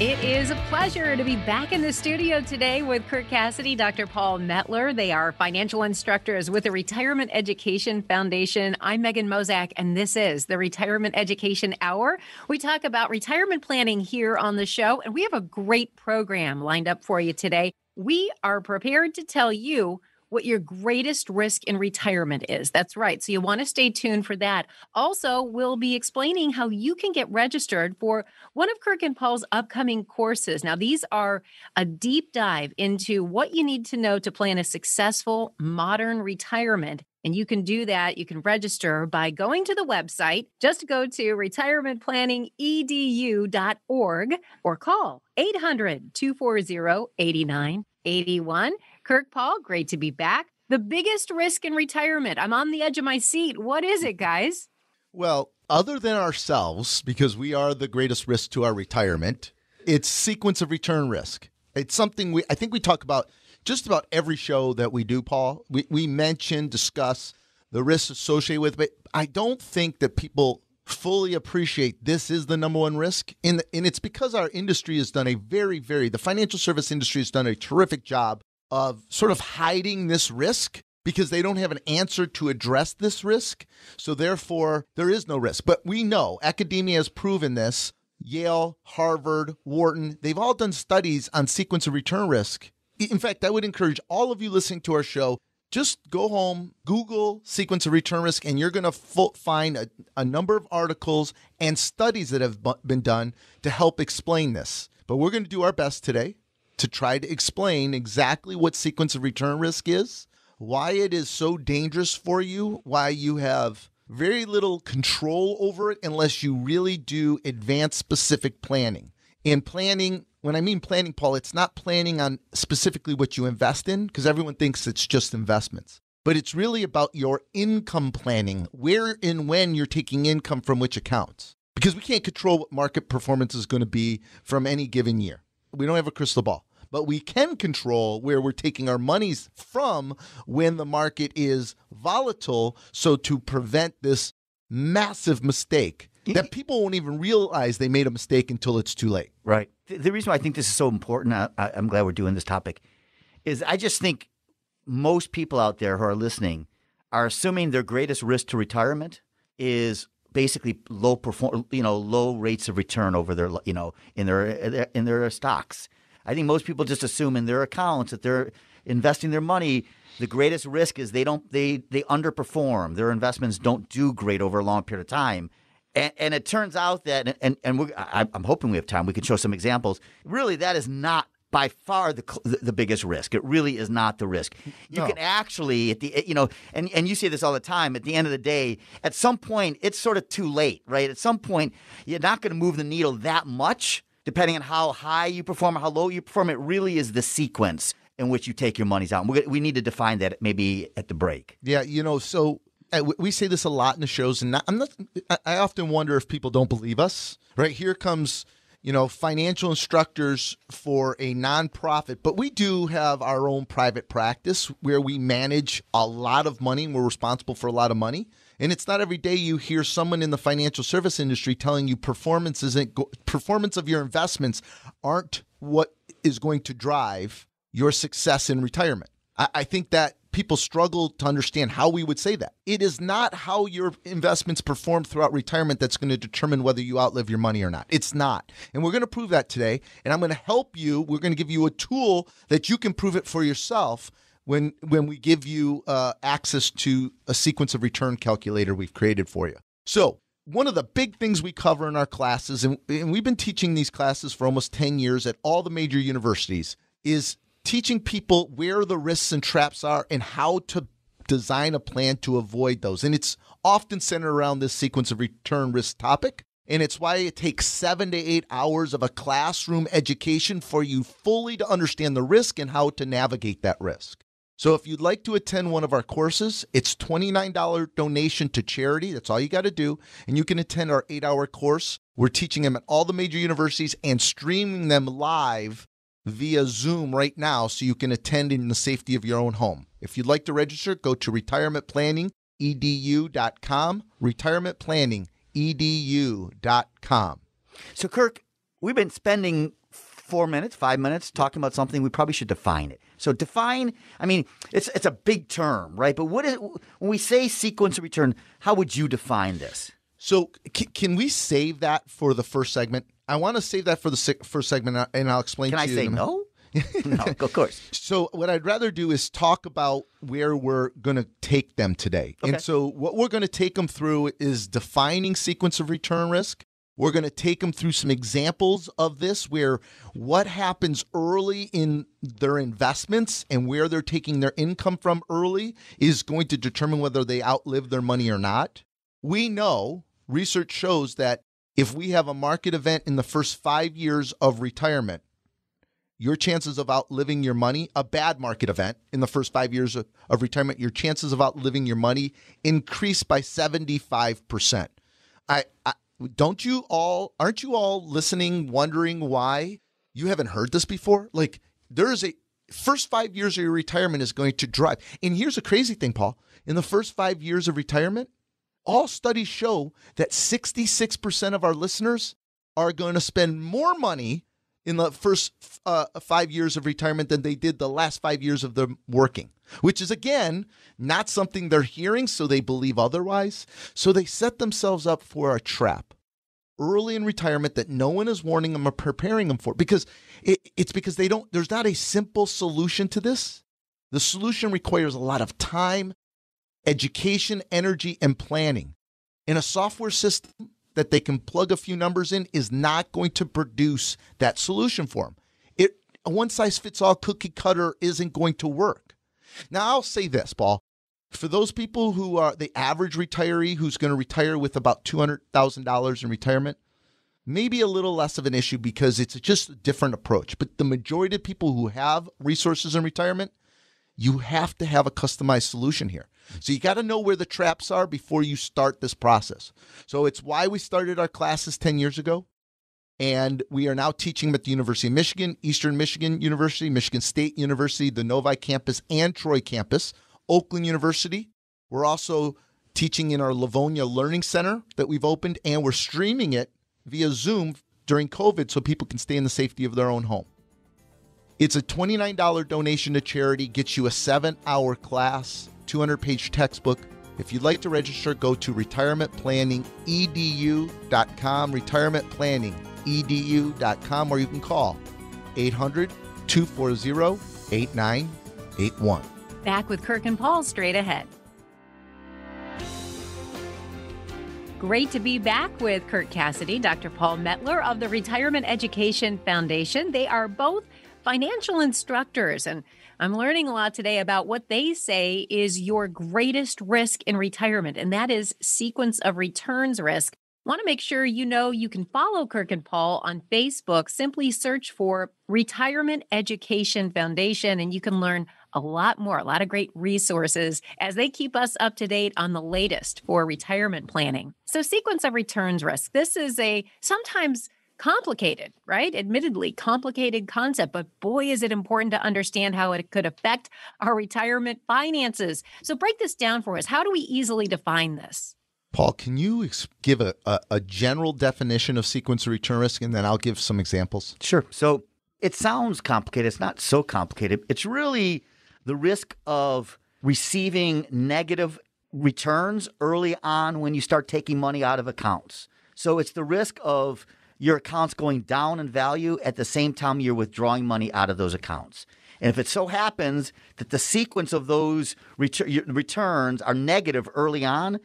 It is a pleasure to be back in the studio today with Kirk Cassidy, Dr. Paul Metler. They are financial instructors with the Retirement Education Foundation. I'm Megan Mozak, and this is the Retirement Education Hour. We talk about retirement planning here on the show, and we have a great program lined up for you today. We are prepared to tell you what your greatest risk in retirement is. That's right. So you want to stay tuned for that. Also, we'll be explaining how you can get registered for one of Kirk and Paul's upcoming courses. Now, these are a deep dive into what you need to know to plan a successful modern retirement. And you can do that. You can register by going to the website. Just go to retirementplanningedu.org or call 800 240 8981. Kirk Paul, great to be back. The biggest risk in retirement. I'm on the edge of my seat. What is it, guys? Well, other than ourselves, because we are the greatest risk to our retirement, it's sequence of return risk. It's something we I think we talk about just about every show that we do, Paul. We we mention, discuss the risks associated with it. But I don't think that people fully appreciate this is the number one risk. And, and it's because our industry has done a very, very, the financial service industry has done a terrific job of sort of hiding this risk because they don't have an answer to address this risk. So therefore, there is no risk. But we know academia has proven this. Yale, Harvard, Wharton, they've all done studies on sequence of return risk. In fact, I would encourage all of you listening to our show just go home, Google sequence of return risk, and you're going to find a, a, number of articles and studies that have been done to help explain this. But we're going to do our best today to try to explain exactly what sequence of return risk is, why it is so dangerous for you, why you have very little control over it unless you really do advanced specific planning. And planning, when I mean planning, Paul, it's not planning on specifically what you invest in, because everyone thinks it's just investments. But it's really about your income planning, where and when you're taking income from which accounts. Because we can't control what market performance is going to be from any given year. We don't have a crystal ball but we can control where we're taking our monies from when the market is volatile. So to prevent this massive mistake that people won't even realize they made a mistake until it's too late. Right. The reason why I think this is so important, I, I'm glad we're doing this topic, is I just think most people out there who are listening are assuming their greatest risk to retirement is basically low perform, you know, low rates of return over their, you know, in their in their stocks. I think most people just assume in their accounts that they're investing their money. The greatest risk is they don't they they underperform. Their investments don't do great over a long period of time. And, and it turns out that, and and I, I'm hoping we have time. We can show some examples. Really, that is not by far the the biggest risk. It really is not the risk. You no. can actually at the you know and and you say this all the time at the end of the day at some point it's sort of too late, right? At some point you're not going to move the needle that much depending on how high you perform or how low you perform. It really is the sequence in which you take your monies out. We, we need to define that maybe at the break. Yeah, you know, so uh, we say this a lot in the shows, and I'm not. I often wonder if people don't believe us. Right here comes, you know, financial instructors for a nonprofit, but we do have our own private practice where we manage a lot of money. and We're responsible for a lot of money. And it's not every day you hear someone in the financial service industry telling you performance isn't performance of your investments aren't what is going to drive your success in retirement. I, I think that people struggle to understand how we would say that. It is not how your investments perform throughout retirement that's going to determine whether you outlive your money or not. It's not. And we're going to prove that today. And I'm going to help you. We're going to give you a tool that you can prove it for yourself when when we give you uh, access to a sequence of return calculator we've created for you. So one of the big things we cover in our classes, and, and we've been teaching these classes for almost 10 years at all the major universities, is teaching people where the risks and traps are and how to design a plan to avoid those. And it's often centered around this sequence of return risk topic. And it's why it takes seven to eight hours of a classroom education for you fully to understand the risk and how to navigate that risk. So if you'd like to attend one of our courses, it's $29 donation to charity. That's all you got to do. And you can attend our eight hour course. We're teaching them at all the major universities and streaming them live via Zoom right now so you can attend in the safety of your own home. If you'd like to register, go to retirementplanningedu.com, retirementplanningedu.com. So, Kirk, we've been spending four minutes, five minutes talking about something, we probably should define it. So define, I mean, it's it's a big term, right? But what is when we say sequence of return, how would you define this? So c- can we save that for the first segment? I want to save that for the se- first segment, uh, and I'll explain Can to I you. say no? no, of course. So what I'd rather do is talk about where we're going to take them today. Okay. And so what we're going to take them through is defining sequence of return risk. We're going to take them through some examples of this where what happens early in their investments and where they're taking their income from early is going to determine whether they outlive their money or not. We know research shows that if we have a market event in the first 5 years of retirement, your chances of outliving your money, a bad market event in the first five years of, of retirement, your chances of outliving your money increase by 75%. I, I don't you all aren't you all listening wondering why you haven't heard this before? Like there is a first 5 years of your retirement is going to drive. And here's a crazy thing, Paul. In the first 5 years of retirement, all studies show that 66% of our listeners are going to spend more money in the first uh, five years of retirement than they did the last five years of them working, which is again not something they're hearing, so they believe otherwise. So they set themselves up for a trap early in retirement that no one is warning them or preparing them for because it, it's because they don't, there's not a simple solution to this. The solution requires a lot of time, education, energy, and planning. In a software system that they can plug a few numbers in is not going to produce that solution for them. It a one size fits all cookie cutter isn't going to work. Now I'll say this, Paul. For those people who are the average retiree who's going to retire with about $200,000 in retirement, maybe a little less of an issue because it's just a different approach. But the majority of people who have resources in retirement, you have to have a customized solution here. So you got to know where the traps are before you start this process. So it's why we started our classes 10 years ago. And we are now teaching at the University of Michigan, Eastern Michigan University, Michigan State University, the Novi campus, and Troy campus, Oakland University. We're also teaching in our Livonia Learning Center that we've opened, and we're streaming it via Zoom during COVID so people can stay in the safety of their own home. It's a $29 donation to charity, gets you a seven hour class, 200 page textbook. If you'd like to register, go to retirementplanningedu.com, retirementplanningedu.com, or you can call 800 240 8981. Back with Kirk and Paul straight ahead. Great to be back with Kirk Cassidy, Dr. Paul Metler of the Retirement Education Foundation. They are both financial instructors, and I'm learning a lot today about what they say is your greatest risk in retirement, and that is sequence of returns risk. Want to make sure you know you can follow Kirk and Paul on Facebook. Simply search for Retirement Education Foundation, and you can learn a lot more, a lot of great resources as they keep us up to date on the latest for retirement planning. So, sequence of returns risk. This is a sometimes complicated, right? Admittedly, complicated concept, but boy, is it important to understand how it could affect our retirement finances. So, break this down for us. How do we easily define this? Paul, can you ex- give a, a, a general definition of sequence of return risk and then I'll give some examples? Sure. So it sounds complicated. It's not so complicated. It's really the risk of receiving negative returns early on when you start taking money out of accounts. So it's the risk of your accounts going down in value at the same time you're withdrawing money out of those accounts. And if it so happens that the sequence of those ret- returns are negative early on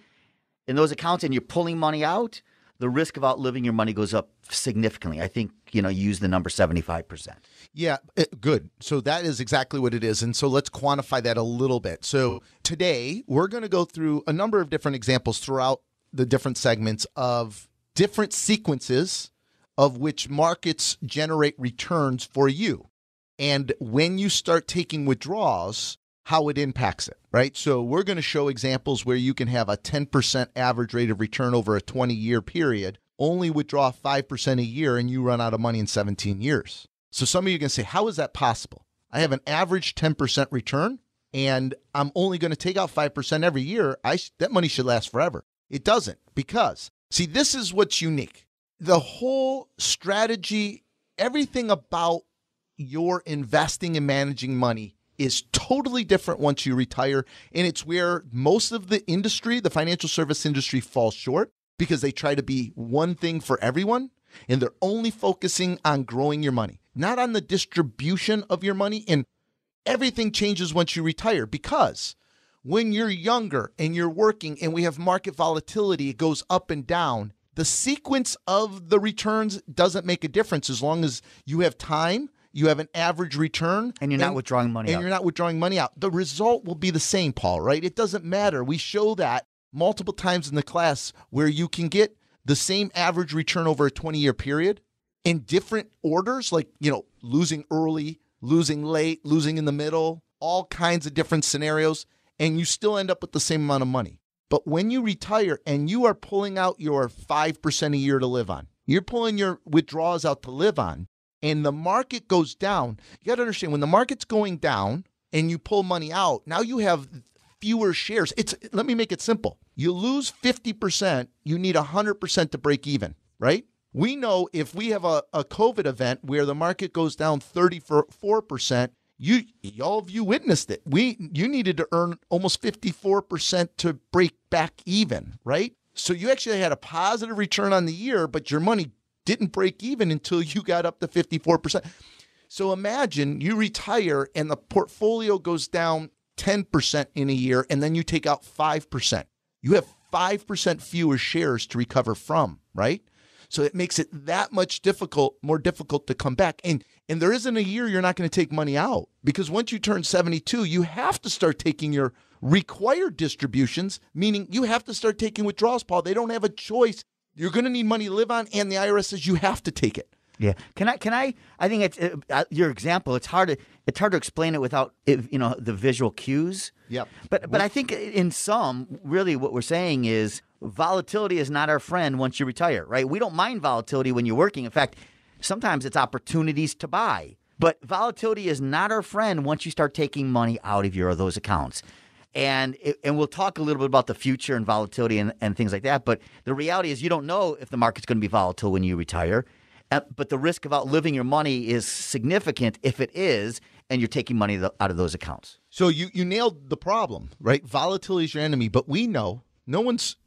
in those accounts and you're pulling money out, the risk of outliving your money goes up significantly. I think, you know, use the number 75%. Yeah, eh, good. So that is exactly what it is. And so let's quantify that a little bit. So today we're going to go through a number of different examples throughout the different segments of different sequences of which markets generate returns for you. And when you start taking withdrawals, how it impacts it, right? So we're going to show examples where you can have a 10% average rate of return over a 20 year period, only withdraw 5% a year, and you run out of money in 17 years. So some of you to say, how is that possible? I have an average 10% return and I'm only going to take out 5% every year. I sh- that money should last forever. It doesn't because see this is what's unique. The whole strategy everything about your investing and managing money is totally different once you retire. And it's where most of the industry, the financial service industry, falls short because they try to be one thing for everyone and they're only focusing on growing your money, not on the distribution of your money. And everything changes once you retire because when you're younger and you're working and we have market volatility, it goes up and down. The sequence of the returns doesn't make a difference as long as you have time you have an average return, and you're not withdrawing money and out. you're not withdrawing money out. The result will be the same, Paul. Right? It doesn't matter. We show that multiple times in the class where you can get the same average return over a 20 year period in different orders, like you know, losing early, losing late, losing in the middle, all kinds of different scenarios, and you still end up with the same amount of money. But when you retire and you are pulling out your 5% a year to live on, you're pulling your withdrawals out to live on, and the market goes down, you got to understand when the market's going down and you pull money out, now you have fewer shares. It's let me make it simple. You lose 50%, you need 100% to break even, right? We know if we have a, a COVID event where the market goes down 34%, you all of you witnessed it. We you needed to earn almost 54% to break back even, right? So you actually had a positive return on the year, but your money didn't break even until you got up to 54%. So imagine you retire and the portfolio goes down 10% in a year, and then you take out 5%. You have 5% fewer shares to recover from, right? So it makes it that much difficult, more difficult to come back. And and there isn't a year you're not going to take money out because once you turn 72, you have to start taking your required distributions, meaning you have to start taking withdrawals, Paul. They don't have a choice you're going to need money to live on, and the IRS says you have to take it. Yeah. Can I? Can I? I think it's uh, uh, your example. It's hard to it's hard to explain it without if, you know the visual cues. Yep. But but I think in some really what we're saying is volatility is not our friend once you retire. Right. We don't mind volatility when you're working. In fact, sometimes it's opportunities to buy. But volatility is not our friend once you start taking money out of your those accounts and it, and we'll talk a little bit about the future and volatility and, and things like that. But the reality is, you don't know if the market's going to be volatile when you retire. Uh, but the risk of outliving your money is significant if it is, and you're taking money out of those accounts. So you you nailed the problem, right? Volatility is your enemy, but we know no one's.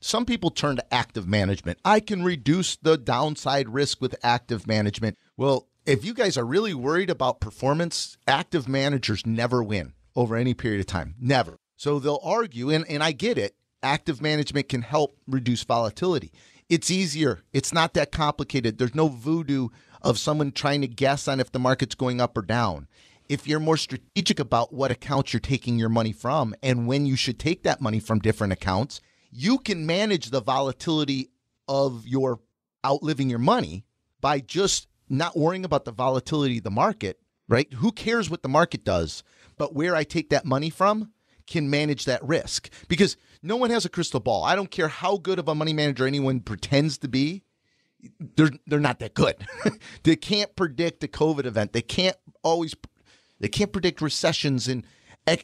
Some people turn to active management. I can reduce the downside risk with active management. Well, if you guys are really worried about performance, active managers never win over any period of time. Never. So they'll argue, and, and I get it. Active management can help reduce volatility. It's easier. It's not that complicated. There's no voodoo of someone trying to guess on if the market's going up or down. If you're more strategic about what accounts you're taking your money from and when you should take that money from different accounts, you can manage the volatility of your outliving your money by just not worrying about the volatility of the market, right? Who cares what the market does? but where I take that money from can manage that risk because no one has a crystal ball. I don't care how good of a money manager anyone pretends to be. They're they're not that good. they can't predict a COVID event. They can't always they can't predict recessions and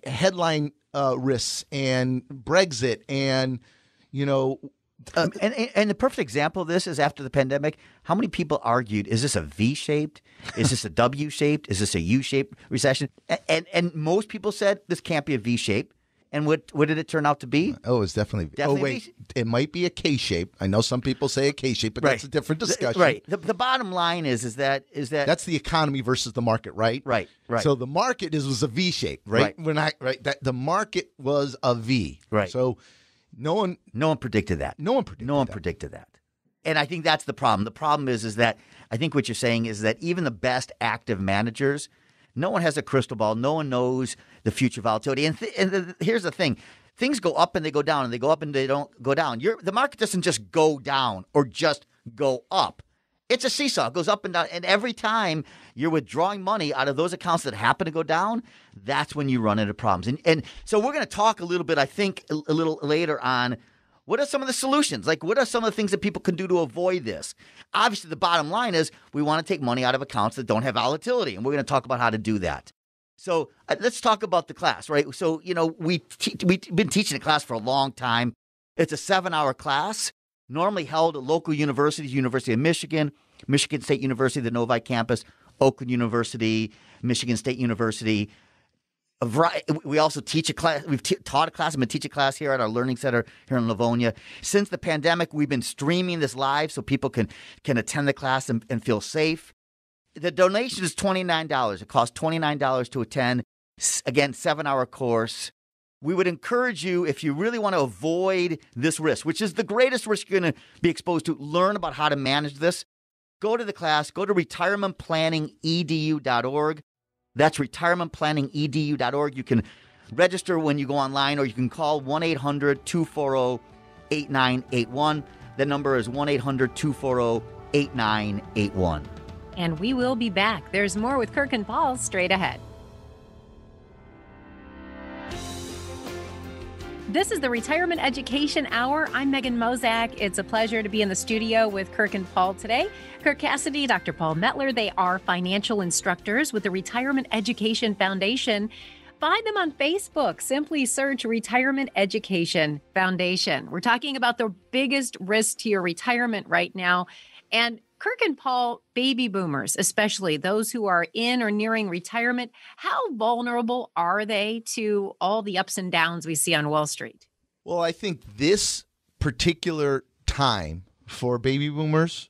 headline uh, risks and Brexit and you know um, and, and the perfect example of this is after the pandemic, how many people argued, is this a V shaped? Is this a W shaped? Is this a U shaped recession? And, and, and most people said this can't be a V shape. And what what did it turn out to be? Oh, it's definitely. definitely oh wait, it might be a K shape. I know some people say a K shape, but right. that's a different discussion. right. The, the bottom line is is that is that that's the economy versus the market, right? Right. Right. So the market is was a V shape, right? right. We're not right. That the market was a V. Right. So no one, no one predicted that. No one predicted. No one that. predicted that. And I think that's the problem. The problem is, is that I think what you're saying is that even the best active managers, no one has a crystal ball. No one knows the future volatility. And, th- and the, here's the thing: things go up and they go down, and they go up and they don't go down. You're, the market doesn't just go down or just go up. It's a seesaw. It goes up and down. And every time you're withdrawing money out of those accounts that happen to go down, that's when you run into problems. And, and so we're going to talk a little bit, I think, a, a little later on. What are some of the solutions? Like, what are some of the things that people can do to avoid this? Obviously, the bottom line is we want to take money out of accounts that don't have volatility. And we're going to talk about how to do that. So uh, let's talk about the class, right? So, you know, we te- we've been teaching the class for a long time. It's a seven hour class normally held at local universities, University of Michigan, Michigan State University, the Novi campus, Oakland University, Michigan State University. A variety, we also teach a class. We've t- taught a class. I'm going to teach a class here at our learning center here in Livonia. Since the pandemic, we've been streaming this live so people can can attend the class and, and feel safe. The donation is twenty nine dollars. It costs twenty nine dollars to attend. Again, seven hour course we would encourage you, if you really want to avoid this risk, which is the greatest risk you're going to be exposed to, learn about how to manage this. Go to the class, go to retirementplanningedu.org. That's retirementplanningedu.org. You can register when you go online or you can call 1 800 240 8981. The number is 1 800 240 8981. And we will be back. There's more with Kirk and Paul straight ahead. This is the Retirement Education Hour. I'm Megan Mozak. It's a pleasure to be in the studio with Kirk and Paul today. Kirk Cassidy, Dr. Paul Metler, they are financial instructors with the Retirement Education Foundation. Find them on Facebook. Simply search Retirement Education Foundation. We're talking about the biggest risk to your retirement right now. And Kirk and Paul, baby boomers, especially those who are in or nearing retirement, how vulnerable are they to all the ups and downs we see on Wall Street? Well, I think this particular time for baby boomers,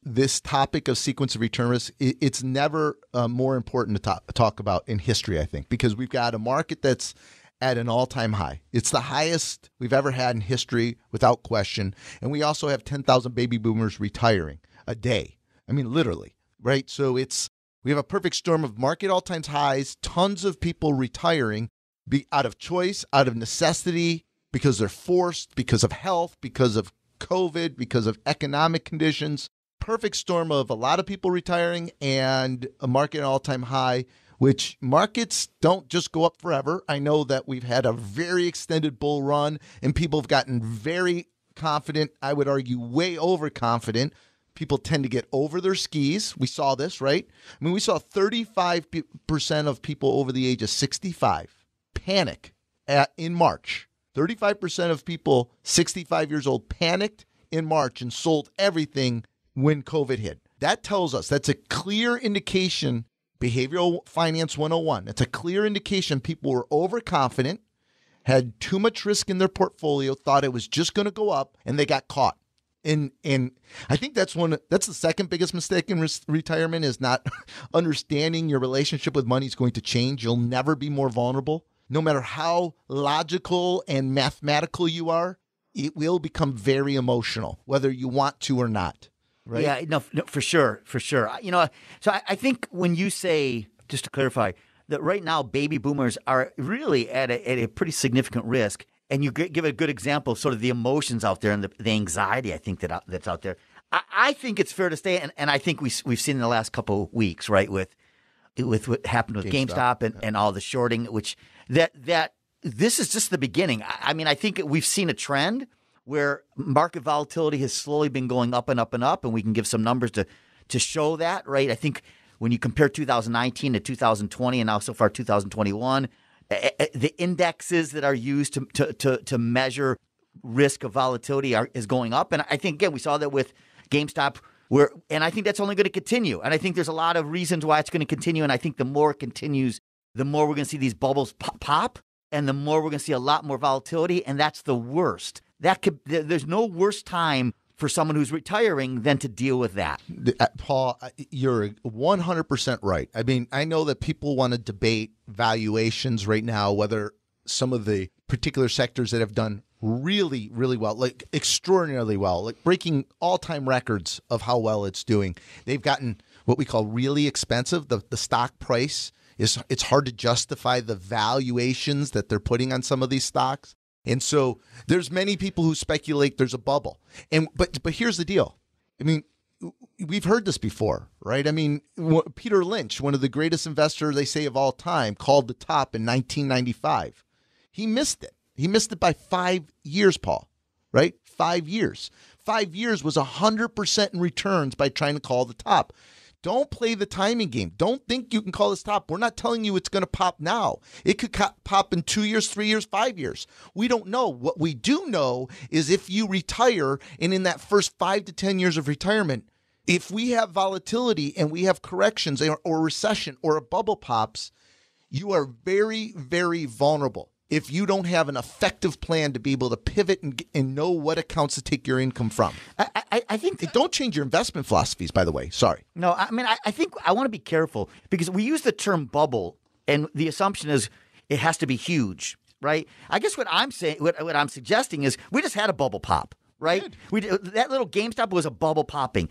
this topic of sequence of return risk, it's never uh, more important to talk, talk about in history, I think, because we've got a market that's at an all time high. It's the highest we've ever had in history, without question. And we also have 10,000 baby boomers retiring a day. I mean, literally, right? So it's we have a perfect storm of market all times highs, tons of people retiring be out of choice, out of necessity, because they're forced, because of health, because of COVID, because of economic conditions. Perfect storm of a lot of people retiring and a market all time high, which markets don't just go up forever. I know that we've had a very extended bull run and people have gotten very confident, I would argue way overconfident people tend to get over their skis. We saw this, right? I mean, we saw 35% of people over the age of 65 panic at, in March. 35% of people 65 years old panicked in March and sold everything when COVID hit. That tells us that's a clear indication behavioral finance 101. It's a clear indication people were overconfident, had too much risk in their portfolio, thought it was just going to go up, and they got caught and and I think that's one that's the second biggest mistake in re- retirement is not understanding your relationship with money is going to change. You'll never be more vulnerable, no matter how logical and mathematical you are. It will become very emotional, whether you want to or not. Right? Yeah, no, no for sure, for sure. You know, so I, I think when you say, just to clarify, that right now baby boomers are really at a, at a pretty significant risk and you give a good example of sort of the emotions out there and the, the anxiety I think that that's out there. I, I, think it's fair to say, and, and I think we we've seen in the last couple of weeks, right, with with what happened with GameStop, GameStop and, yeah. and all the shorting, which that that this is just the beginning. I, I mean, I think we've seen a trend where market volatility has slowly been going up and up and up, and we can give some numbers to to show that, right? I think when you compare 2019 to 2020, and now so far 2021 the indexes that are used to, to, to, to measure risk of volatility are, is going up. And I think, again, we saw that with GameStop. Where, and I think that's only going to continue. And I think there's a lot of reasons why it's going to continue. And I think the more it continues, the more we're going to see these bubbles pop, pop and the more we're going to see a lot more volatility. And that's the worst. That could, there's no worse time for someone who's retiring than to deal with that. Uh, Paul, you're 100% right. I mean, I know that people want to debate valuations right now, whether some of the particular sectors that have done really, really well, like extraordinarily well, like breaking all time records of how well it's doing. They've gotten what we call really expensive. The, the stock price is, it's hard to justify the valuations that they're putting on some of these stocks. And so there's many people who speculate there's a bubble. And but but here's the deal. I mean, we've heard this before, right? I mean, Peter Lynch, one of the greatest investors they say of all time, called the top in 1995. He missed it. He missed it by 5 years, Paul. Right? 5 years. 5 years was 100% in returns by trying to call the top. Don't play the timing game. Don't think you can call this top. We're not telling you it's going to pop now. It could pop in two years, three years, five years. We don't know. What we do know is if you retire and in that first five to 10 years of retirement, If we have volatility and we have corrections or, or recession or a bubble pops, you are very, very vulnerable if you don't have an effective plan to be able to pivot and, and know what accounts to take your income from. I, I, I think Hey, Don't change your investment philosophies, by the way. Sorry. No, I mean, I, I think I want to be careful because we use the term bubble, and the assumption is it has to be huge, right? I guess what I'm saying, what, what I'm suggesting is we just had a bubble pop. Right, we that little GameStop was a bubble popping,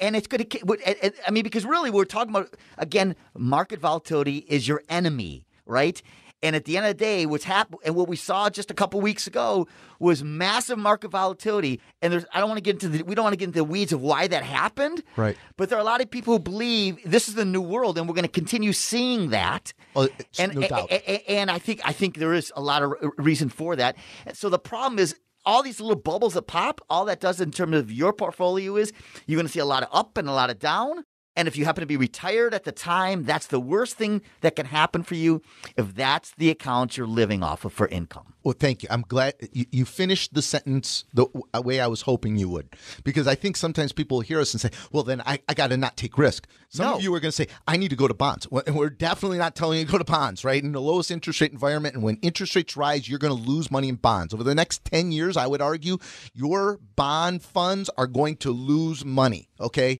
and it's going to. I mean, because really, we're talking about again, market volatility is your enemy, right? And at the end of the day, what's happened and what we saw just a couple weeks ago was massive market volatility. And there's, I don't want to get into the, we don't want to get into the weeds of why that happened. Right. But there are a lot of people who believe this is the new world, and we're going to continue seeing that. Oh, and, no doubt. a- a- and I think I think there is a lot of reason for that. And so the problem is all these little bubbles that pop. All that does in terms of your portfolio is you're going to see a lot of up and a lot of down. And if you happen to be retired at the time, that's the worst thing that can happen for you if that's the account you're living off of for income. Well, thank you. I'm glad you, you finished the sentence the uh, way I was hoping you would, because I think sometimes people hear us and say, "Well, then I, I got to not take risk." Some No. of you are going to say, "I need to go to bonds," and we're definitely not telling you to go to bonds, right? In the lowest interest rate environment, and when interest rates rise, you're going to lose money in bonds over the next ten years. I would argue your bond funds are going to lose money. Okay.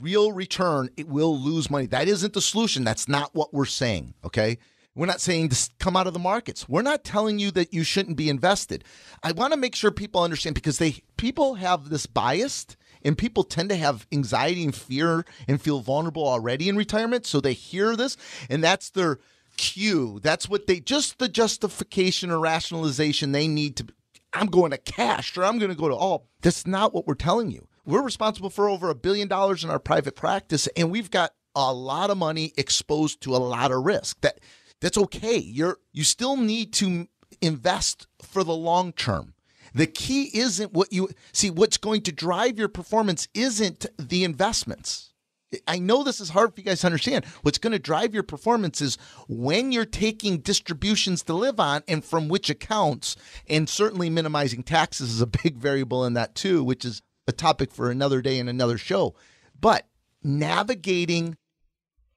Real return, it will lose money. That isn't the solution. That's not what we're saying. Okay. We're not saying to come out of the markets. We're not telling you that you shouldn't be invested. I want to make sure people understand because they people have this bias and people tend to have anxiety and fear and feel vulnerable already in retirement. So they hear this and that's their cue. That's what they just the justification or rationalization they need to I'm going to cash or I'm going to go to all. That's not what we're telling you. We're responsible for over a billion dollars in our private practice, and we've got a lot of money exposed to a lot of risk. That that's okay. You're you still need to invest for the long term. The key isn't what you see. What's going to drive your performance isn't the investments. I know this is hard for you guys to understand. What's going to drive your performance is when you're taking distributions to live on and from which accounts, and certainly minimizing taxes is a big variable in that too, which is a topic for another day and another show. But navigating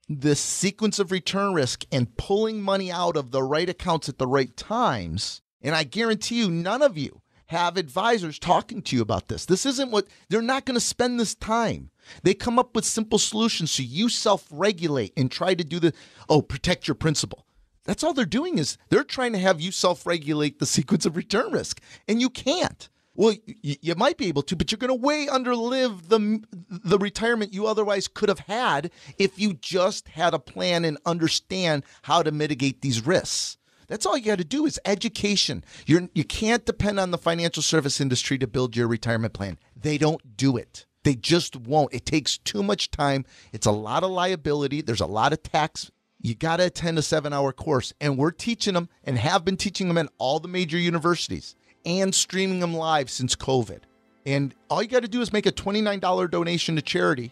the sequence of return risk and pulling money out of the right accounts at the right times. And I guarantee you, none of you have advisors talking to you about this. This isn't what they're not going to spend this time. They come up with simple solutions so you self regulate and try to do the, oh, protect your principal. That's all they're doing is they're trying to have you self regulate the sequence of return risk, and you can't. Well, y- you might be able to, but you're going to way underlive the the retirement you otherwise could have had if you just had a plan and understand how to mitigate these risks. That's all you got to do is education. You're you can't depend on the financial service industry to build your retirement plan. They don't do it. They just won't. It takes too much time. It's a lot of liability. There's a lot of tax you got to attend a seven hour course. And we're teaching them and have been teaching them in all the major universities and streaming them live since COVID. And all you got to do is make a $29 donation to charity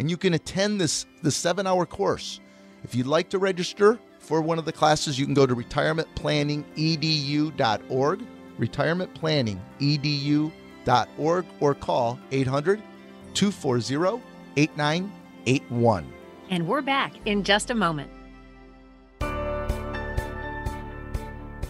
and you can attend this, this seven hour course. If you'd like to register for one of the classes, you can go to retirementplanningedu.org, retirementplanningedu.org, or call 800 240 8981. And we're back in just a moment.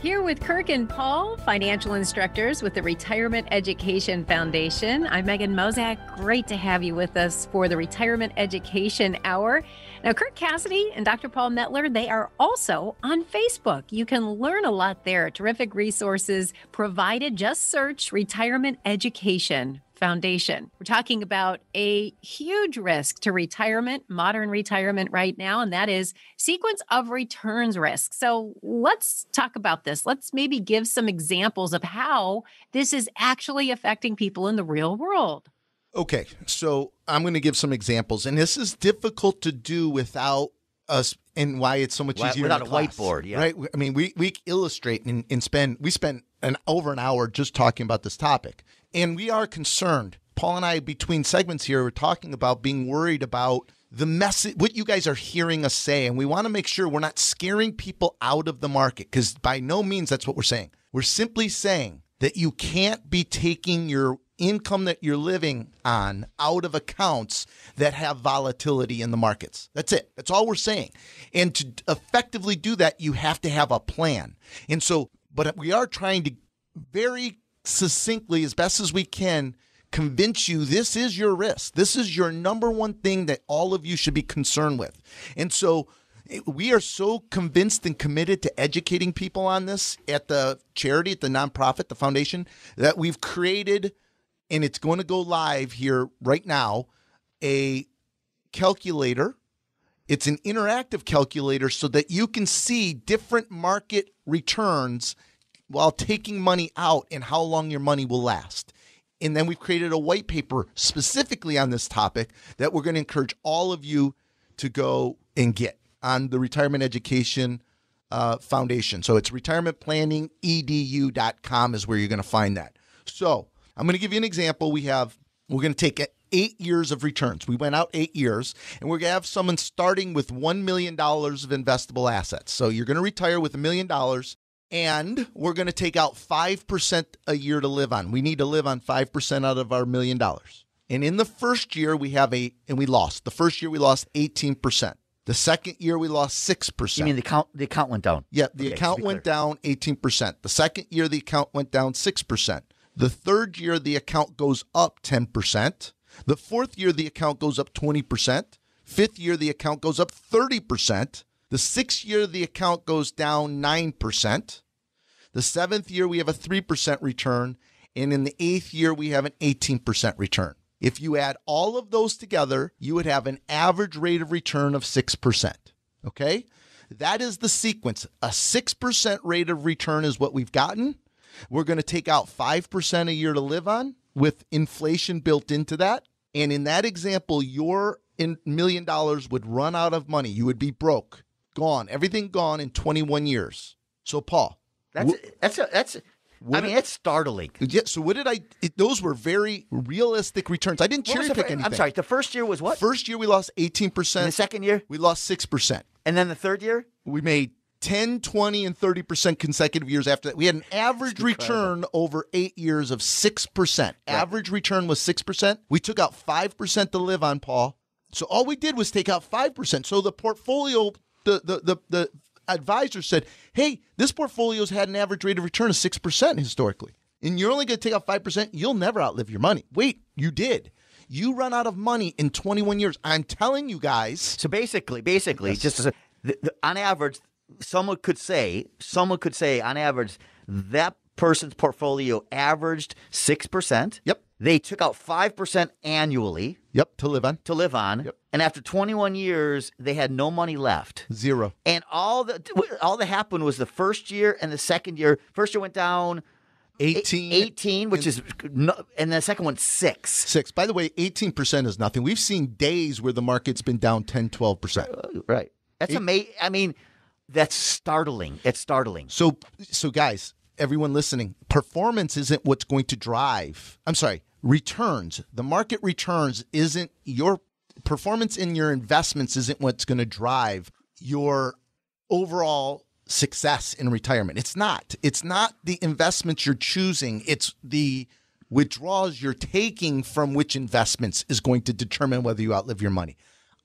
Here with Kirk and Paul, financial instructors with the Retirement Education Foundation. I'm Megan Mozak. Great to have you with us for the Retirement Education Hour. Now, Kirk Cassidy and Dr. Paul Metler, they are also on Facebook. You can learn a lot there. Terrific resources provided. Just search Retirement Education Foundation. We're talking about a huge risk to retirement, modern retirement right now, and that is sequence of returns risk. So let's talk about this. Let's maybe give some examples of how this is actually affecting people in the real world. Okay, so I'm going to give some examples, and this is difficult to do without us, and why it's so much Why- easier without in a class, whiteboard, yeah. Right? I mean, we we illustrate and, and spend we spent an over an hour just talking about this topic, and we are concerned. Paul and I, between segments here, we're talking about being worried about the message, what you guys are hearing us say, and we want to make sure we're not scaring people out of the market because by no means that's what we're saying. We're simply saying that you can't be taking your income that you're living on out of accounts that have volatility in the markets. That's it. That's all we're saying. And to effectively do that, you have to have a plan. And so, but we are trying to very succinctly, as best as we can, convince you this is your risk. This is your number one thing that all of you should be concerned with. And so, eh, we are so convinced and committed to educating people on this at the charity, at the nonprofit, the foundation, that we've created, and it's going to go live here right now, a calculator. It's an interactive calculator so that you can see different market returns while taking money out and how long your money will last. And then we've created a white paper specifically on this topic that we're going to encourage all of you to go and get on the Retirement Education uh, Foundation. So it's retirementplanningedu.com is where you're going to find that. So I'm going to give you an example. We have, we're going to take eight years of returns. We went out eight years, and we're going to have someone starting with $1 million of investable assets. So you're going to retire with a million dollars, and we're going to take out 5% a year to live on. We need to live on 5% out of our million dollars. And in the first year, we have a, and we lost. The first year, we lost 18%. The second year we lost six percent. You mean the account? The account went down. Yeah, the okay, account went down eighteen percent. The second year the account went down six percent. The third year the account goes up ten percent. The fourth year the account goes up twenty percent. Fifth year the account goes up thirty percent. The sixth year the account goes down nine percent. The seventh year we have a three percent return, and in the eighth year we have an eighteen percent return. If you add all of those together, you would have an average rate of return of 6%. Okay? That is the sequence. A 6% rate of return is what we've gotten. We're going to take out 5% a year to live on with inflation built into that. And in that example, your million dollars would run out of money. You would be broke, gone, everything gone in 21 years. So, Paul, that's wh- that's a, that's what I mean, it's startling. Yeah. So what did I? It, those were very realistic returns. I didn't cherry pick anything. I'm sorry. The first year was what? First year we lost 18 percent. The second year we lost six percent. And then the third year we made 10, 20, and 30 percent consecutive years after that. We had an average return over eight years of six percent. Right. Average return was six percent. We took out five percent to live on, Paul. So all we did was take out five percent. So the portfolio, the the the the advisor said, hey, this portfolio's had an average rate of return of 6% historically. And you're only going to take out 5%, you'll never outlive your money. Wait, you did. You run out of money in 21 years. I'm telling you guys. So basically, basically, yes. just a, the, the, on average, someone could say, someone could say, on average, that person's portfolio averaged 6%. Yep. They took out 5% annually. Yep, to live on. To live on. Yep. And after 21 years, they had no money left. Zero. And all that all that happened was the first year and the second year. First year went down 18 18 which and, is no, and the second one 6 6 by the way 18% is nothing we've seen days where the market's been down 10 12% uh, right that's amazing i mean that's startling it's startling so so guys everyone listening performance isn't what's going to drive i'm sorry returns. The market returns isn't your performance in your investments isn't what's going to drive your overall success in retirement. It's not. It's not the investments you're choosing. It's the withdrawals you're taking from which investments is going to determine whether you outlive your money.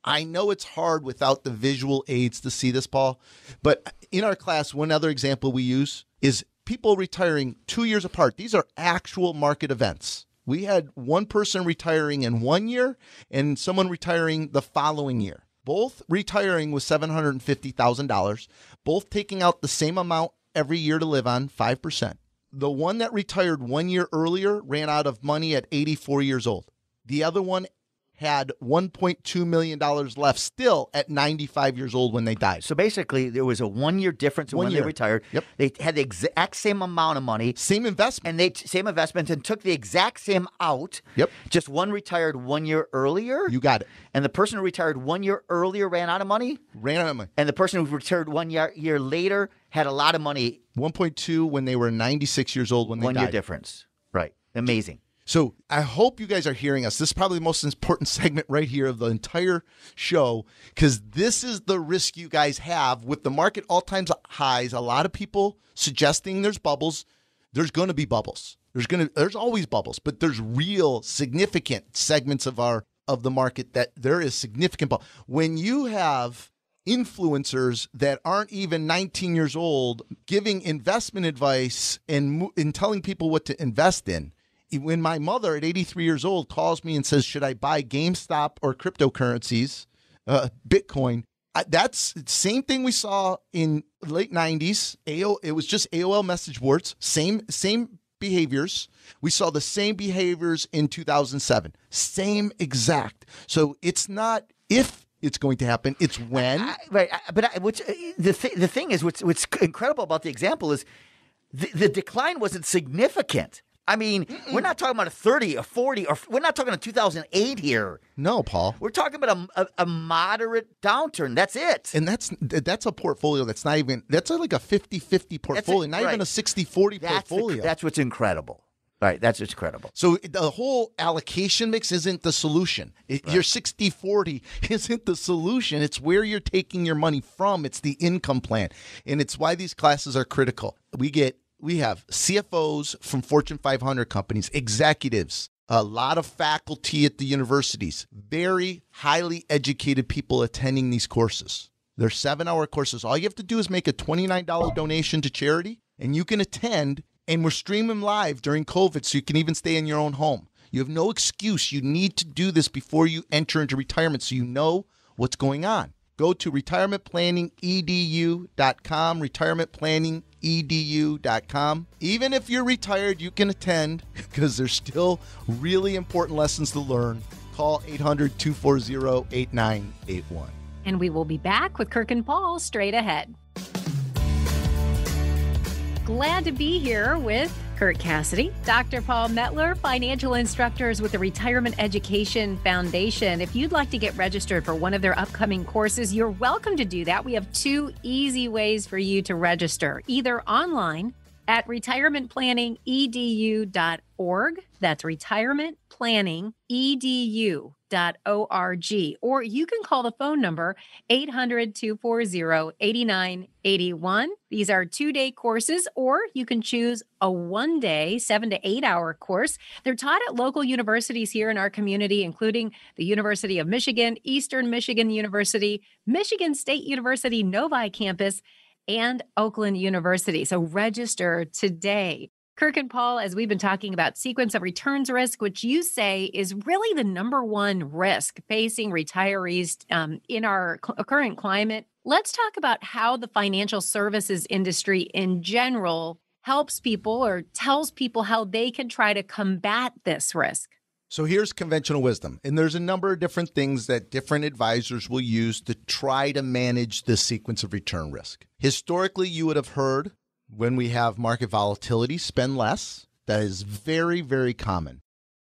I know it's hard without the visual aids to see this, Paul, but in our class, one other example we use is people retiring two years apart. These are actual market events. We had one person retiring in one year and someone retiring the following year. Both retiring with $750,000, both taking out the same amount every year to live on, 5%. The one that retired one year earlier ran out of money at 84 years old. The other one had $1.2 million left still at 95 years old when they died. So basically, there was a one year difference one when year. they retired. Yep. They had the exact same amount of money. Same investment. And they same investment and took the exact same out. Yep. Just one retired one year earlier. You got it. And the person who retired one year earlier ran out of money? Ran out of money. And the person who retired one year, year later had a lot of money. 1.2 when they were 96 years old when they one died. One year difference. Right. Amazing. So I hope you guys are hearing us. This is probably the most important segment right here of the entire show because this is the risk you guys have with the market all times highs. A lot of people suggesting there's bubbles. there's going to be bubbles. There's going to there's always bubbles, but there's real significant segments of our of the market that there is significant bu- when you have influencers that aren't even 19 years old giving investment advice and, and telling people what to invest in. When my mother at 83 years old calls me and says, Should I buy GameStop or cryptocurrencies, uh, Bitcoin? I, that's the same thing we saw in late 90s. AO, it was just AOL message boards, same, same behaviors. We saw the same behaviors in 2007, same exact. So it's not if it's going to happen. It's when. I, right, I, but I, which the th- the thing is, what's what's incredible about the example is the, the decline wasn't significant. I mean, Mm-mm. we're not talking about a 30 or 40 or we're not talking about 2008 here. No, Paul. We're talking about a, a, a, moderate downturn. That's it. And that's that's a portfolio that's not even that's like a 50-50 portfolio, a, not right. even a 60-40 that's portfolio. The, that's what's incredible. Right, that's just credible. So the whole allocation mix isn't the solution. Right. Your 60 40 isn't the solution. It's where you're taking your money from. It's the income plan. And it's why these classes are critical. We get we have CFOs from Fortune 500 companies, executives, a lot of faculty at the universities, very highly educated people attending these courses. They're 7-hour courses. All you have to do is make a $29 donation to charity and you can attend and we're streaming live during COVID, so you can even stay in your own home. You have no excuse. You need to do this before you enter into retirement so you know what's going on. Go to retirementplanningedu.com, retirementplanningedu.com. Even if you're retired, you can attend because there's still really important lessons to learn. Call 800 240 8981. And we will be back with Kirk and Paul straight ahead. Glad to be here with Kirk Cassidy, Dr. Paul Metler, financial instructors with the Retirement Education Foundation. If you'd like to get registered for one of their upcoming courses, you're welcome to do that. We have two easy ways for you to register either online at retirementplanningedu.org. That's retirementplanningedu.org. Or you can call the phone number 800 240 8981. These are two day courses, or you can choose a one day, seven to eight hour course. They're taught at local universities here in our community, including the University of Michigan, Eastern Michigan University, Michigan State University Novi campus and Oakland University. So register today. Kirk and Paul, as we've been talking about sequence of returns risk, which you say is really the number one risk facing retirees um, in our cl- current climate, let's talk about how the financial services industry in general helps people or tells people how they can try to combat this risk. So here's conventional wisdom. And there's a number of different things that different advisors will use to try to manage the sequence of return risk. Historically, you would have heard when we have market volatility, spend less. That is very, very common.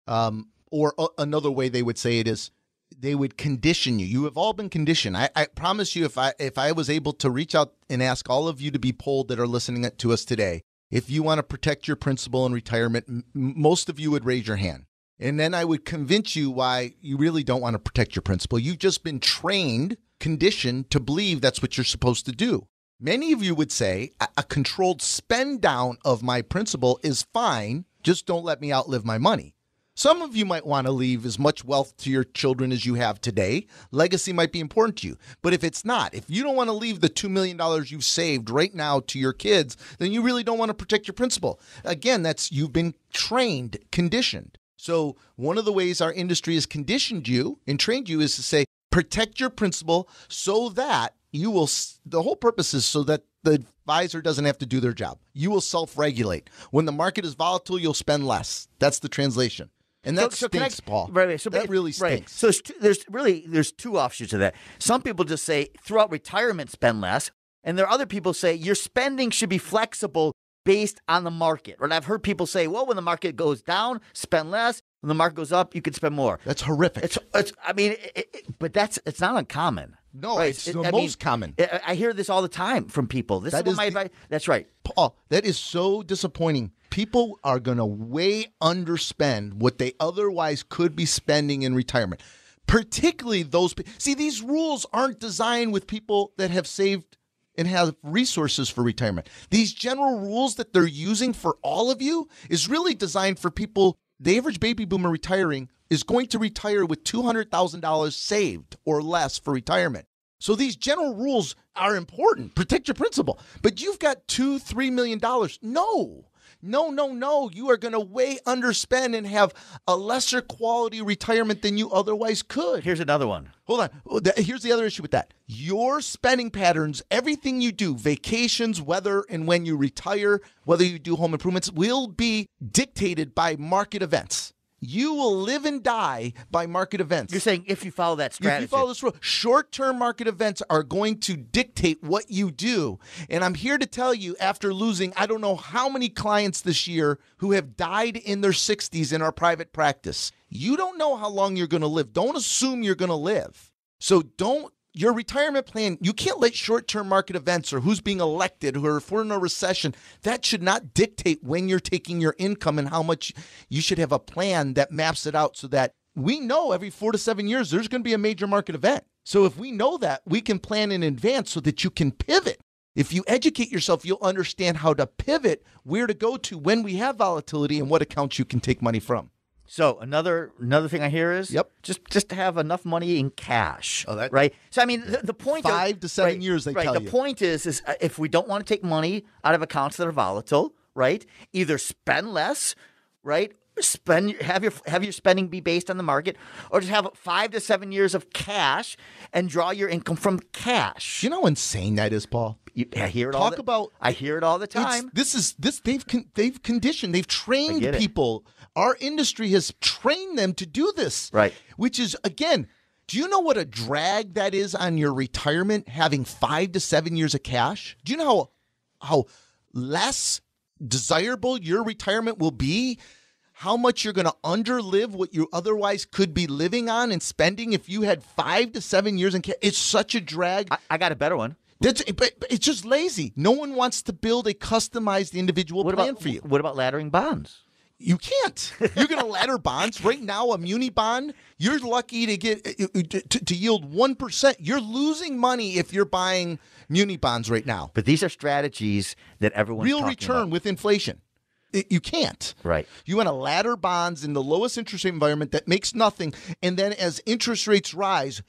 Um, or uh, another way they would say it is they would condition you. You have all been conditioned. I, I, promise you, if I if I was able to reach out and ask all of you to be polled that are listening to us today, if you want to protect your principal in retirement, m- most of you would raise your hand. And then I would convince you why you really don't want to protect your principal. You've just been trained, conditioned to believe that's what you're supposed to do. Many of you would say a controlled spend down of my principal is fine, just don't let me outlive my money. Some of you might want to leave as much wealth to your children as you have today. Legacy might be important to you. But if it's not, if you don't want to leave the $2 million you've saved right now to your kids, then you really don't want to protect your principal. Again, that's you've been trained, conditioned. So, one of the ways our industry has conditioned you and trained you is to say, protect your principal so that you will, the whole purpose is so that the advisor doesn't have to do their job. You will self regulate. When the market is volatile, you'll spend less. That's the translation. And that so, so stinks, I, Paul. Right, right. So that really stinks. Right. So there's, two, there's really there's two offshoots of that. Some people just say throughout retirement spend less, and there are other people say your spending should be flexible based on the market. Right? I've heard people say, well, when the market goes down, spend less. When the market goes up, you can spend more. That's horrific. It's, it's I mean, it, it, but that's it's not uncommon. No, right? it's the I most mean, common. I hear this all the time from people. This that is, is my the, advice. That's right, Paul. That is so disappointing. People are going to way underspend what they otherwise could be spending in retirement. Particularly those. See, these rules aren't designed with people that have saved and have resources for retirement. These general rules that they're using for all of you is really designed for people. The average baby boomer retiring is going to retire with $200,000 saved or less for retirement. So these general rules are important. Protect your principal. But you've got two, three million dollars. No. No, no, no. You are going to way underspend and have a lesser quality retirement than you otherwise could. Here's another one. Hold on. Here's the other issue with that. Your spending patterns, everything you do, vacations, whether and when you retire, whether you do home improvements, will be dictated by market events. You will live and die by market events. You're saying if you follow that strategy. If you follow this rule, short term market events are going to dictate what you do. And I'm here to tell you, after losing, I don't know how many clients this year who have died in their 60s in our private practice, you don't know how long you're going to live. Don't assume you're going to live. So don't your retirement plan, you can't let short term market events or who's being elected or if we're in a recession, that should not dictate when you're taking your income and how much you should have a plan that maps it out so that we know every four to seven years there's going to be a major market event. So if we know that, we can plan in advance so that you can pivot. If you educate yourself, you'll understand how to pivot, where to go to when we have volatility, and what accounts you can take money from. So another another thing I hear is Yep. just just to have enough money in cash. Oh, that- right. So I mean, the, the point of- Five to seven right, years, they right. tell the you. point is is uh, if we don't want to take money out of accounts that are volatile, right? Either spend less, right? Spend have your have your spending be based on the market, or just have five to seven years of cash and draw your income from cash. You know how insane that is, Paul? You, I hear it all. Talk the- about- I hear it all the time. this is this they've con- they've conditioned, they've trained people. Our industry has trained them to do this. Right. Which is again, do you know what a drag that is on your retirement having 5 to 7 years of cash? Do you know how how less desirable your retirement will be? How much you're going to underlive what you otherwise could be living on and spending if you had 5 to 7 years in cash? It's such a drag. I, I got a better one. That's but, but it's just lazy. No one wants to build a customized individual What plan about for you. What about laddering bonds? You can't. You're going to ladder bonds right now. A muni bond, you're lucky to get uh, uh, to, to yield one percent. You're losing money if you're buying muni bonds right now. But these are strategies that everyone Real return about. with inflation. You can't. Right. You want to ladder bonds in the lowest interest rate environment that makes nothing, and then as interest rates rise,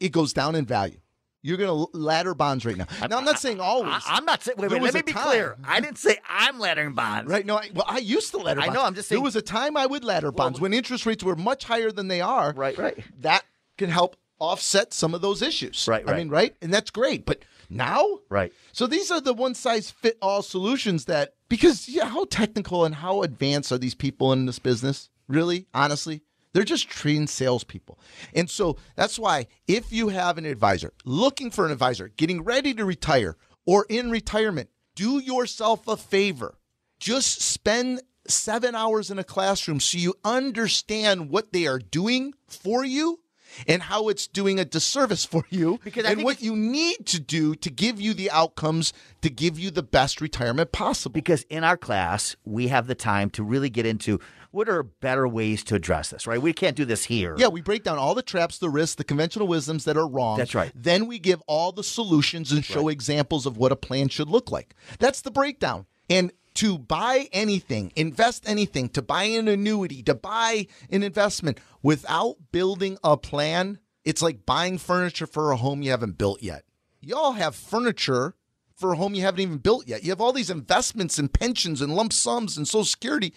it goes down in value. You're going to ladder bonds right now. Now, I'm not saying always. I, am not saying. Wait, wait, let me be clear. I didn't say I'm laddering bonds. Right. No, I, well, I used to ladder I bonds. know, I'm just There saying- was a time I would ladder bonds when interest rates were much higher than they are. Right, right. That can help offset some of those issues. Right, Right. I mean, right? And that's great. But now? Right. So these are the one size fit all solutions that, because yeah, how technical and how advanced are these people in this business? Really? Honestly? They're just trained salespeople. And so that's why if you have an advisor, looking for an advisor, getting ready to retire, or in retirement, do yourself a favor. Just spend seven hours in a classroom so you understand what they are doing for you and how it's doing a disservice for you Because and what you need to do to give you the outcomes to give you the best retirement possible. Because in our class, we have the time to really get into what are better ways to address this, right? We can't do this here. Yeah, we break down all the traps, the risks, the conventional wisdoms that are wrong. That's right. Then we give all the solutions and show examples of what a plan should look like. That's the breakdown. And to buy anything, invest anything, to buy an annuity, to buy an investment without building a plan, it's like buying furniture for a home you haven't built yet. Y'all have furniture for a home you haven't even built yet. You have all these investments and pensions and lump sums and Social Security.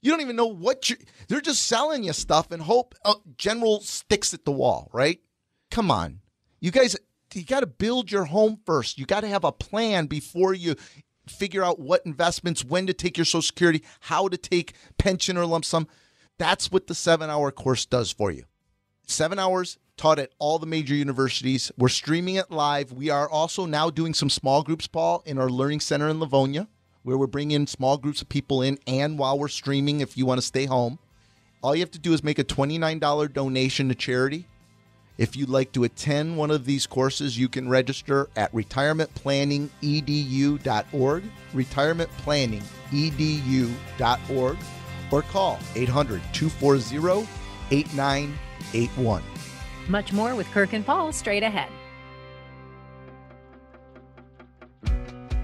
You don't even know what you. They're just selling you stuff and hope uh, General sticks at the wall, right? Come on, you guys. You got to build your home first. You got to have a plan before you figure out what investments, when to take your Social Security, how to take pension or lump sum. That's what the seven-hour course does for you seven hours taught at all the major universities. We're streaming it live. We are also now doing some small groups, Paul, in our learning center in Livonia, where we're bringing small groups of people in. And while we're streaming, if you want to stay home, all you have to do is make a $29 donation to charity. If you'd like to attend one of these courses, you can register at retirementplanningedu.org, retirementplanningedu.org, or call 800 240 8981. Much more with Kirk and Paul straight ahead.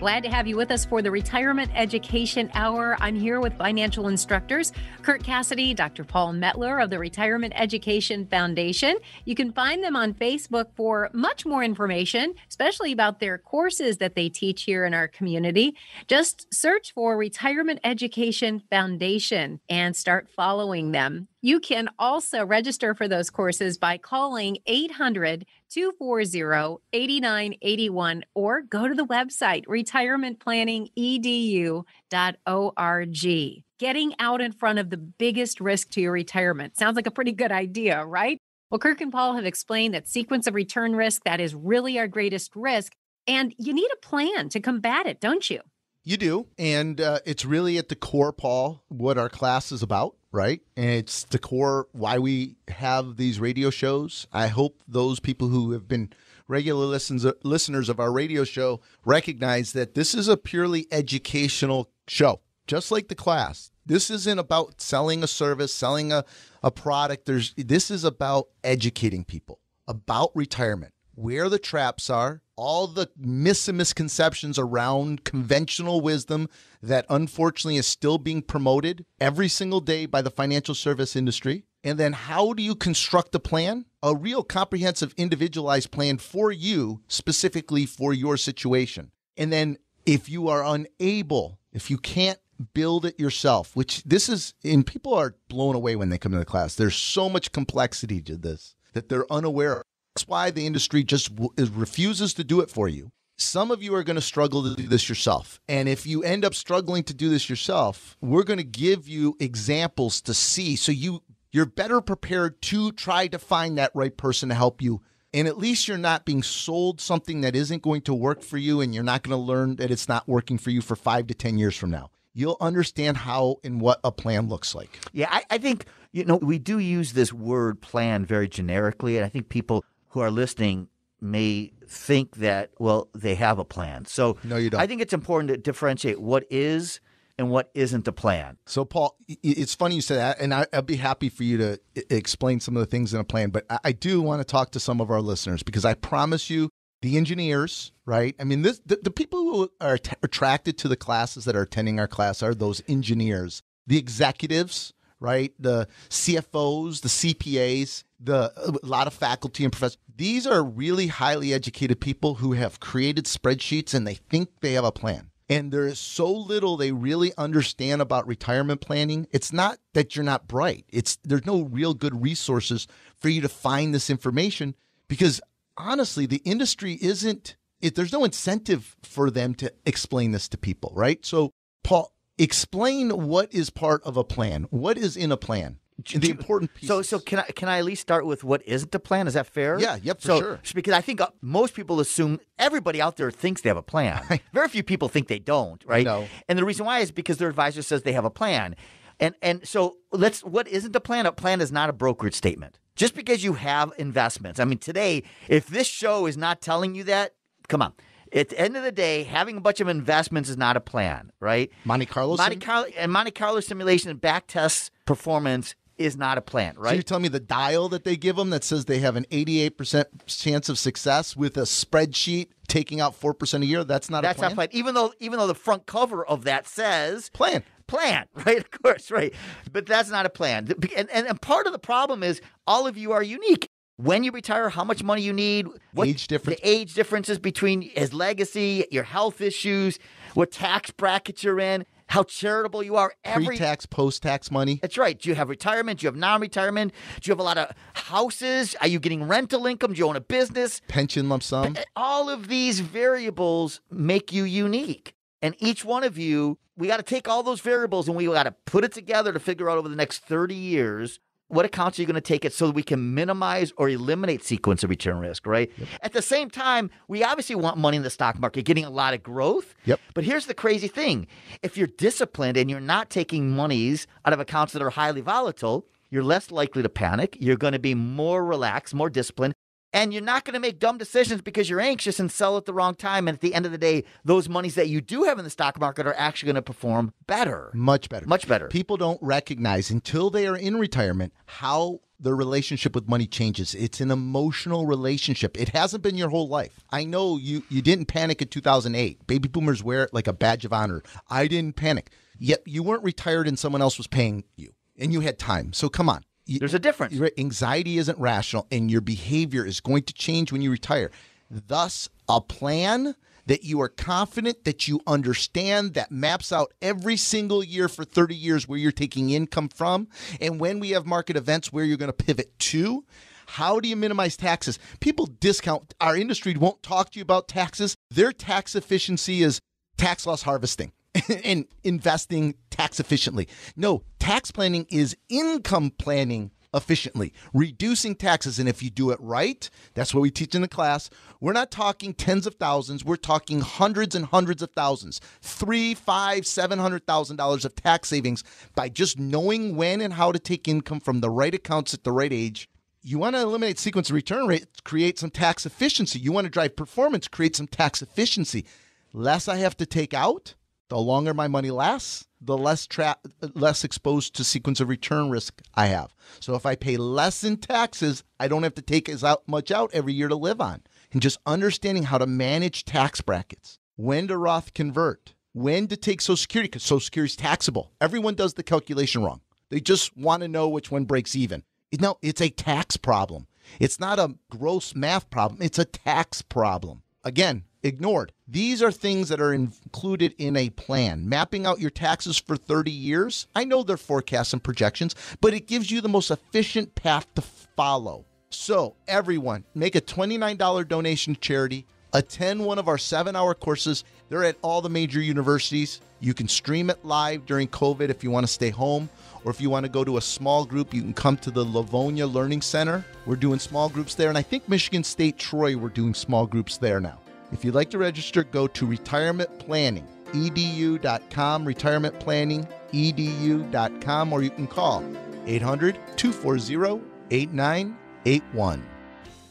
Glad to have you with us for the Retirement Education Hour. I'm here with financial instructors Kirk Cassidy, Dr. Paul Metler of the Retirement Education Foundation. You can find them on Facebook for much more information, especially about their courses that they teach here in our community. Just search for Retirement Education Foundation and start following them. You can also register for those courses by calling 800 240 8981 or go to the website retirementplanningedu.org. Getting out in front of the biggest risk to your retirement sounds like a pretty good idea, right? Well, Kirk and Paul have explained that sequence of return risk that is really our greatest risk, and you need a plan to combat it, don't you? You do. And uh, it's really at the core, Paul, what our class is about, right? And it's the core why we have these radio shows. I hope those people who have been regular listens, listeners of our radio show recognize that this is a purely educational show, just like the class. This isn't about selling a service, selling a, a product. There's this is about educating people about retirement, where the traps are, all the myths and misconceptions around conventional wisdom that unfortunately is still being promoted every single day by the financial service industry. And then how do you construct a plan? A real comprehensive individualized plan for you, specifically for your situation. And then if you are unable, if you can't build it yourself, which this is, and people are blown away when they come to the class. There's so much complexity to this that they're unaware why the industry just refuses to do it for you. Some of you are going to struggle to do this yourself. And if you end up struggling to do this yourself, we're going to give you examples to see so you you're better prepared to try to find that right person to help you. And at least you're not being sold something that isn't going to work for you and you're not going to learn that it's not working for you for 5 to 10 years from now. You'll understand how and what a plan looks like. Yeah, I, I think you know we do use this word plan very generically and I think people who are listening may think that well they have a plan. So no, you don't. I think it's important to differentiate what is and what isn't a plan. So Paul, it's funny you said that, and I, would be happy for you to explain some of the things in a plan. But I do want to talk to some of our listeners because I promise you, the engineers, right? I mean, this, the, the people who are t- attracted to the classes that are attending our class are those engineers, the executives, right? The CFOs, the CPAs, the a lot of faculty and professors. These are really highly educated people who have created spreadsheets and they think they have a plan. And there is so little they really understand about retirement planning. It's not that you're not bright. It's there's no real good resources for you to find this information because honestly, the industry isn't it, there's no incentive for them to explain this to people, right? So, Paul, explain what is part of a plan. What is in a plan? The important pieces. So, so can I can I at least start with what isn't a plan? Is that fair? Yeah, yep, for so, sure. Because I think uh, most people assume everybody out there thinks they have a plan. Very few people think they don't, right? No. And the reason why is because their advisor says they have a plan. And and so let's what isn't a plan? A plan is not a brokerage statement. Just because you have investments. I mean, today, if this show is not telling you that, come on. At the end of the day, having a bunch of investments is not a plan, right? Monte Carlo, Monte Carlo, and Monte Carlo simulation and back test performance is not a plan, right? So you're telling me the dial that they give them that says they have an 88% chance of success with a spreadsheet taking out 4% a year, that's not that's a plan? That's not plan. Even though even though the front cover of that says plan. Plan, right? Of course, right. But that's not a plan. And, and, and part of the problem is all of you are unique when you retire, how much money you need, what age difference, the age differences between his legacy, your health issues, what tax bracket you're in how charitable you are. Every pre-tax, post-tax money. That's right. Do you have retirement? Do you have non-retirement? Do you have a lot of houses? Are you getting rental income? Do you own a business? Pension lump sum. All of these variables make you unique. And each one of you, we got to take all those variables and we got to put it together to figure out over the next 30 years what accounts are you going to take it so that we can minimize or eliminate sequence of return risk, right? Yep. At the same time, we obviously want money in the stock market, getting a lot of growth. Yep. But here's the crazy thing if you're disciplined and you're not taking monies out of accounts that are highly volatile, you're less likely to panic. You're going to be more relaxed, more disciplined. And you're not going to make dumb decisions because you're anxious and sell at the wrong time. And at the end of the day, those monies that you do have in the stock market are actually going to perform better. Much better. Much better. People don't recognize until they are in retirement how their relationship with money changes. It's an emotional relationship. It hasn't been your whole life. I know you you didn't panic in 2008. Baby boomers wear it like a badge of honor. I didn't panic. Yet you weren't retired and someone else was paying you and you had time. So come on. There's a difference. Anxiety isn't rational and your behavior is going to change when you retire. Thus, a plan that you are confident that you understand that maps out every single year for 30 years where you're taking income from and when we have market events where you're going to pivot to how do you minimize taxes people discount our industry won't talk to you about taxes their tax efficiency is tax loss harvesting and investing tax efficiently no tax planning is income planning efficiently, reducing taxes. And if you do it right, that's what we teach in the class. We're not talking tens of thousands, we're talking hundreds and hundreds of thousands, three, five, seven hundred thousand dollars of tax savings by just knowing when and how to take income from the right accounts at the right age. You want to eliminate sequence of return rate, create some tax efficiency. You want to drive performance, create some tax efficiency. Less I have to take out, the longer my money lasts, the less tra- less exposed to sequence of return risk I have. So if I pay less in taxes, I don't have to take as out, much out every year to live on. And just understanding how to manage tax brackets, when to Roth convert, when to take Social Security because Social Security is taxable. Everyone does the calculation wrong. They just want to know which one breaks even. No, it's a tax problem. It's not a gross math problem. It's a tax problem. Again, ignored. These are things that are included in a plan. Mapping out your taxes for 30 years. I know they're forecasts and projections, but it gives you the most efficient path to follow. So, everyone, make a $29 donation to charity. Attend one of our seven hour courses. They're at all the major universities. You can stream it live during COVID if you want to stay home, or if you want to go to a small group, you can come to the Livonia Learning Center. We're doing small groups there, and I think Michigan State Troy, we're doing small groups there now. If you'd like to register, go to retirementplanning.edu.com, retirementplanning.edu.com, or you can call 800 240 8981.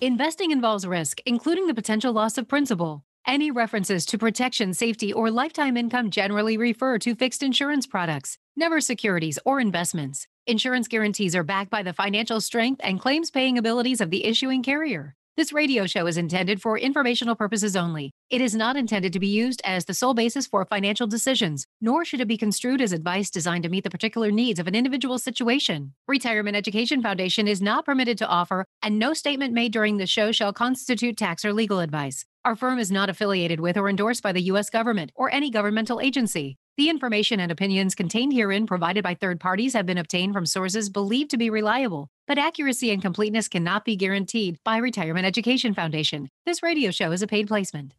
Investing involves risk, including the potential loss of principal. Any references to protection, safety, or lifetime income generally refer to fixed insurance products, never securities or investments. Insurance guarantees are backed by the financial strength and claims paying abilities of the issuing carrier. This radio show is intended for informational purposes only. It is not intended to be used as the sole basis for financial decisions, nor should it be construed as advice designed to meet the particular needs of an individual situation. Retirement Education Foundation is not permitted to offer, and no statement made during the show shall constitute tax or legal advice. Our firm is not affiliated with or endorsed by the U.S. government or any governmental agency. The information and opinions contained herein provided by third parties have been obtained from sources believed to be reliable, but accuracy and completeness cannot be guaranteed by Retirement Education Foundation. This radio show is a paid placement.